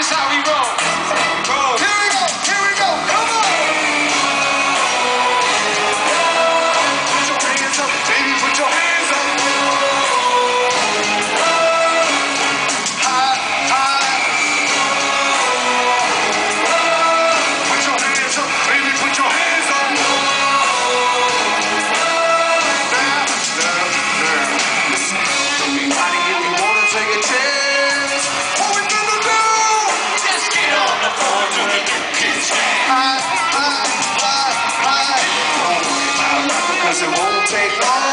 is how we roll. Cause it won't take long.